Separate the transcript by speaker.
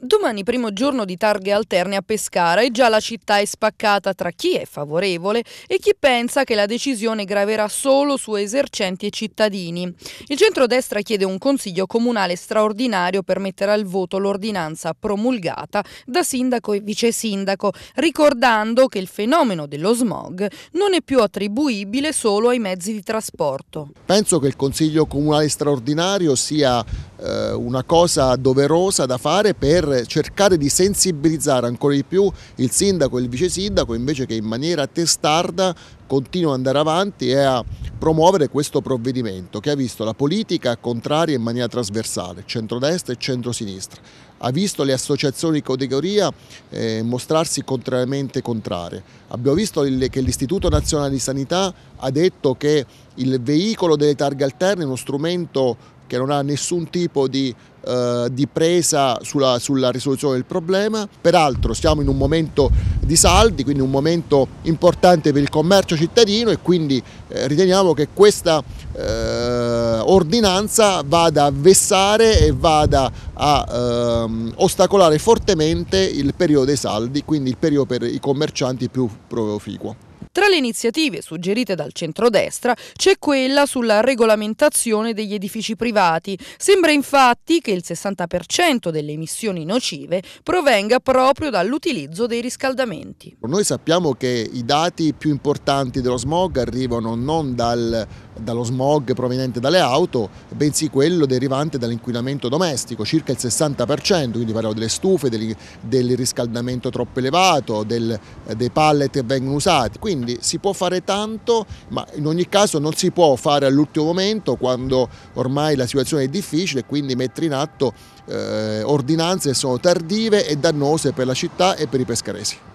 Speaker 1: Domani primo giorno di targhe alterne a Pescara e già la città è spaccata tra chi è favorevole e chi pensa che la decisione graverà solo su esercenti e cittadini. Il centrodestra chiede un consiglio comunale straordinario per mettere al voto l'ordinanza promulgata da sindaco e vice sindaco, ricordando che il fenomeno dello smog non è più attribuibile solo ai mezzi di trasporto.
Speaker 2: Penso che il consiglio comunale straordinario sia una cosa doverosa da fare per cercare di sensibilizzare ancora di più il sindaco e il vice sindaco invece che in maniera testarda continuano ad andare avanti e a promuovere questo provvedimento che ha visto la politica contraria in maniera trasversale, centrodestra e centrosinistra, ha visto le associazioni di categoria eh, mostrarsi contrariamente contrarie. Abbiamo visto che l'Istituto Nazionale di Sanità ha detto che il veicolo delle targhe alterne è uno strumento che non ha nessun tipo di, eh, di presa sulla, sulla, risoluzione del problema. Peraltro siamo in un momento di saldi, quindi un momento importante per il commercio cittadino e quindi eh, riteniamo che questa eh, ordinanza vada a vessare e vada a ehm, ostacolare fortemente il periodo dei saldi, quindi il periodo per i commercianti più proficuo.
Speaker 1: Tra le iniziative suggerite dal centrodestra c'è quella sulla regolamentazione degli edifici privati. Sembra infatti che il 60% delle emissioni nocive provenga proprio dall'utilizzo dei riscaldamenti.
Speaker 2: Noi sappiamo che i dati più importanti dello smog arrivano non dal, dallo smog proveniente dalle auto, bensì quello derivante dall'inquinamento domestico, circa il 60%, quindi parliamo delle stufe, del, del riscaldamento troppo elevato, del, dei pallet che vengono usati. Quindi quindi si può fare tanto, ma in ogni caso non si può fare all'ultimo momento quando ormai la situazione è difficile, quindi mettere in atto eh, ordinanze sono tardive e dannose per la città e per i pescaresi.